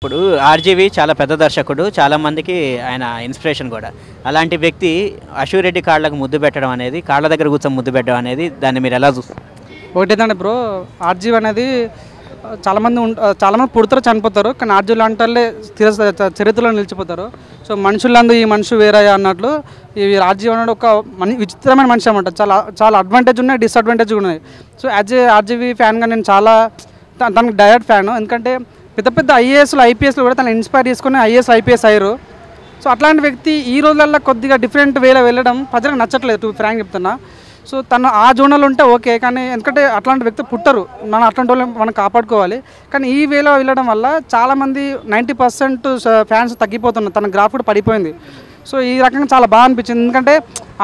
ఇప్పుడు ఆర్జీవి చాలా పెద్ద దర్శకుడు చాలామందికి ఆయన ఇన్స్పిరేషన్ కూడా. అలాంటి వ్యక్తి అశూరెడ్డి కాళ్ళకు ముద్దు పెట్టడం అనేది కాళ్ళ దగ్గర కూర్చొని ముద్దు పెట్టడం అనేది దాన్ని మీరు ఎలా చూస్తారు? ఒకటేదండి బ్రో ఆర్జీవి అనేది చాలామంది చాలామంది పుడతారు చనిపోతారు కానీ ఆర్జీవి లాంటి స్థిర చరిత్రలో నిలిచిపోతారు. సో మనుషులందు ఈ మనిషి వేరే అన్నట్లు ఈ ఆర్జీవి అనేది ఒక మని విచిత్రమైన మనిషి అనమాట చాలా చాలా అడ్వాంటేజ్ ఉన్నాయి డిసడ్వాంటేజ్ ఉన్నాయి. సో యాజ్ ఏ ఆర్జీవి ఫ్యాన్గా నేను చాలా తనకు డైరెక్ట్ ఫ్యాన్ ఎందుకంటే పెద్ద పెద్ద ఐఏఎస్లు ఐపీఎస్లు కూడా తను ఇన్స్పైర్ చేసుకుని ఐఏఎస్ ఐపీఎస్ అయ్యారు. సో అట్లాంటి వ్యక్తి ఈ రోజులలో కొద్దిగా డిఫరెంట్ వేలో వెళ్ళడం ప్రజలకు నచ్చట్లేదు టూ ఫ్రాంక్ చెప్తున్నా. సో తను ఆ జోనల్ ఉంటే ఓకే కానీ ఎందుకంటే అట్లాంటి వ్యక్తి పుట్టరు. మనం అట్లాంటి వాళ్ళని మనం కాపాడుకోవాలి. కానీ ఈ వేలో వెళ్ళడం వల్ల చాలామంది నైంటీ పర్సెంట్ ఫ్యాన్స్ తగ్గిపోతున్నారు. తన గ్రాఫ్ కూడా పడిపోయింది. సో ఈ రకంగా చాలా బాగా అనిపించింది. ఎందుకంటే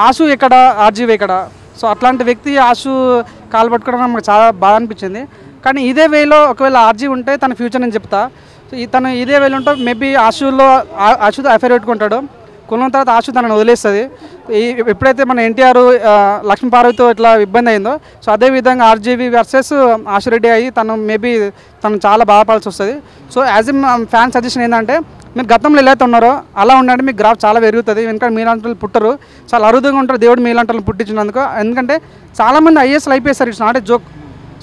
ఆశు ఎక్కడ ఆర్జీవి ఎక్కడ? సో అట్లాంటి వ్యక్తి ఆశు కాలు పట్టుకోవడం నాకు చాలా బాధ అనిపించింది. కానీ ఇదే వేలో ఒకవేళ ఆర్జీ ఉంటే తన ఫ్యూచర్ నేను చెప్తా. సో ఈ తను ఇదే వేలో ఉంటే మేబీ ఆశులో ఆశుతో అఫైర్ పెట్టుకుంటాడు. కొన్న తర్వాత ఆశు తనను వదిలేస్తుంది. ఎప్పుడైతే మన ఎన్టీఆర్ లక్ష్మీపార్వతితో ఇట్లా ఇబ్బంది అయిందో సో అదే విధంగా ఆర్జీవి వర్సెస్ ఆశురెడ్డి అయ్యి తను మేబీ తను చాలా బాధపడాల్సి వస్తుంది. So as a fan suggestion ఏంటంటే మీరు గతంలో ఎలా అయితే ఉన్నారో అలా ఉండండి మీకు గ్రాఫ్ చాలా పెరుగుతుంది. ఎందుకంటే మీలాంటి వాళ్ళు పుట్టరు. చాలా అరుదుగా ఉంటారు. దేవుడు మీలాంటి వాళ్ళు పుట్టించినందుకు. ఎందుకంటే చాలామంది ఐఏఎస్లు అయిపోయారు it's not a joke.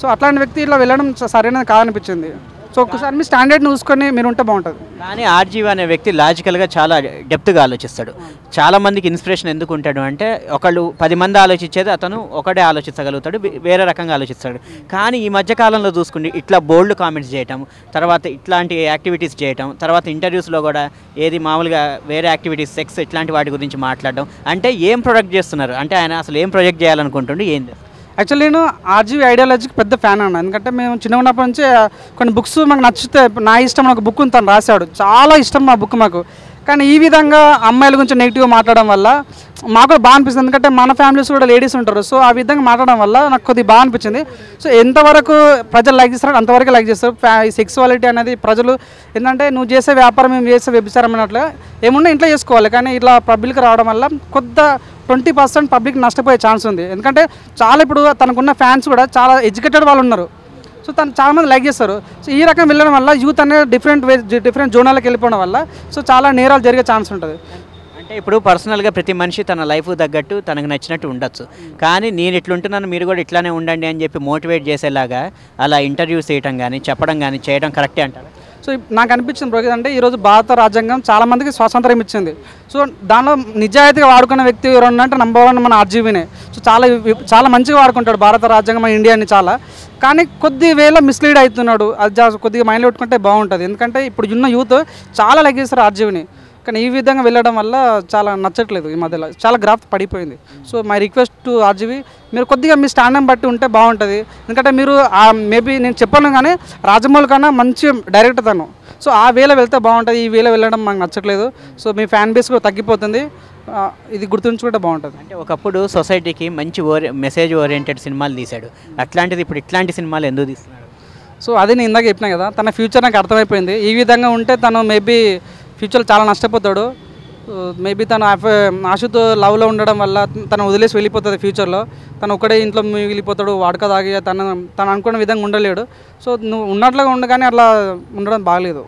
So అట్లాంటి వ్యక్తి ఇట్లా వెళ్ళడం సరైనది కాదనిపించింది. ఒక్కసారి మీ స్టాండర్డ్ చూసుకొని మీరు ఉంటే బాగుంటుంది. కానీ ఆర్జీవి అనే వ్యక్తి లాజికల్గా చాలా డెప్త్గా ఆలోచిస్తాడు. చాలా మందికి ఇన్స్పిరేషన్ ఎందుకు ఉంటాడు అంటే ఒకళ్ళు పది మంది ఆలోచించేది అతను ఒకడే ఆలోచించగలుగుతాడు వేరే రకంగా ఆలోచిస్తాడు. కానీ ఈ మధ్య కాలంలో చూసుకుంటే ఇట్లా బోల్డ్ కామెంట్స్ చేయటం తర్వాత ఇట్లాంటి యాక్టివిటీస్ చేయటం తర్వాత ఇంటర్వ్యూస్లో కూడా ఏది మామూలుగా వేరే యాక్టివిటీస్ సెక్స్ ఇట్లాంటి వాటి గురించి మాట్లాడడం అంటే ఏం ప్రొడక్ట్ చేస్తున్నారు? అంటే ఆయన అసలు ఏం ప్రొజెక్ట్ చేయాలనుకుంటుండే? ఏంది? యాక్చువల్లీ నేను ఆర్జీవి ఐడియాలజీకి పెద్ద ఫ్యాన్ అన్న. ఎందుకంటే మేము చిన్నగా ఉన్నప్పటి నుంచి కొన్ని బుక్స్ మాకు నచ్చితే నా ఇష్టం ఒక బుక్ తను రాశాడు. చాలా ఇష్టం మా బుక్ మాకు. కానీ ఈ విధంగా అమ్మాయిల గురించి నెగిటివ్గా మాట్లాడడం వల్ల మాకు కూడా బాగా అనిపిస్తుంది. ఎందుకంటే మన ఫ్యామిలీస్ కూడా లేడీస్ ఉంటారు. సో ఆ విధంగా మాట్లాడడం వల్ల నాకు కొద్దిగా బాగా అనిపించింది. సో ఎంతవరకు ప్రజలు లైక్ చేస్తారో అంతవరకు లైక్ చేస్తారు. ఫ్యా- ఈ సెక్సువాలిటీ అనేది ప్రజలు ఏంటంటే నువ్వు చేసే వ్యాపారం మేము చేసే వ్యభిచారం అన్నట్లు ఏమున్నా ఇంట్లో చేసుకోవాలి. కానీ ఇట్లా పబ్లిక్ రావడం వల్ల కొద్ద ట్వంటీ పర్సెంట్ పబ్లిక్ నష్టపోయే ఛాన్స్ ఉంది. ఎందుకంటే చాలా ఇప్పుడు తనకున్న ఫ్యాన్స్ కూడా చాలా ఎడ్యుకేటెడ్ వాళ్ళు ఉన్నారు. సో తను చాలా మంది లైక్ చేస్తారు. సో ఈ రకం వెళ్ళడం వల్ల యూత్ అనేది డిఫరెంట్ వే డిఫరెంట్ జోనాలకు వెళ్ళిపోవడం వల్ల సో చాలా నేరాలు జరిగే ఛాన్స్ ఉంటుంది. అంటే ఇప్పుడు పర్సనల్గా ప్రతి మనిషి తన లైఫ్ తగ్గట్టు తనకు నచ్చినట్టు ఉండొచ్చు. కానీ నేను ఇట్లుంటున్నాను మీరు కూడా ఇట్లానే ఉండండి అని చెప్పి మోటివేట్ చేసేలాగా అలా ఇంటర్వ్యూస్ చేయడం కానీ చెప్పడం కానీ చేయడం కరెక్టే అంటారు? సో నాకు అనిపించింది బ్రో అంటే ఈరోజు భారత రాజ్యాంగం చాలామందికి స్వాతంత్రం ఇచ్చింది. సో దానిలో నిజాయితీగా వాడుకున్న వ్యక్తి ఎవరు అంటే నంబర్ వన్ మన ఆర్జీవీనే. సో చాలా చాలా మంచిగా వాడుకుంటాడు భారత రాజ్యాంగం మన ఇండియాని చాలా. కానీ కొద్ది వేళ మిస్లీడ్ అవుతున్నాడు. అది కొద్దిగా మైండ్లో పెట్టుకుంటే బాగుంటుంది. ఎందుకంటే ఇప్పుడు ఉన్న యూత్ చాలా లెగ్గేస్తారు చేస్తారు ఆర్జీవీని. కానీ ఈ విధంగా వెళ్ళడం వల్ల చాలా నచ్చట్లేదు ఈ మధ్యలో. చాలా గ్రాఫ్ పడిపోయింది. So my request to RGV మీరు కొద్దిగా మీ స్టాండర్డ్ బట్టి ఉంటే బాగుంటుంది. ఎందుకంటే మీరు మేబీ నేను చెప్పాను కానీ రాజమౌళి కన్నా మంచి డైరెక్టర్ తను. సో ఆ వేలో వెళ్తే బాగుంటుంది ఈ వేలో వెళ్ళడం మాకు నచ్చట్లేదు. సో మీ ఫ్యాన్ బేస్ కూడా తగ్గిపోతుంది. ఇది గుర్తుంచుకుంటే బాగుంటుంది. అంటే ఒకప్పుడు సొసైటీకి మంచి ఓరి మెసేజ్ ఓరియంటెడ్ సినిమాలు తీశాడు. అట్లాంటిది ఇప్పుడు ఇట్లాంటి సినిమాలు ఎందుకు తీస్తున్నాడు సో అదే నేను ఇందాక చెప్పినా కదా తన ఫ్యూచర్ నాకు అర్థమైపోయింది. ఈ విధంగా ఉంటే తను మేబీ ఫ్యూచర్లో చాలా నష్టపోతాడు. మేబీ తను ఆశతో లవ్లో ఉండడం వల్ల తను వదిలేసి వెళ్ళిపోతుంది ఫ్యూచర్లో. తను ఒకడే ఇంట్లో మిగిలిపోతాడు వాడక తాగి తను తను అనుకున్న విధంగా ఉండలేడు. సో నువ్వు ఉన్నట్లుగా ఉండగానే అట్లా ఉండడం బాగలేదు.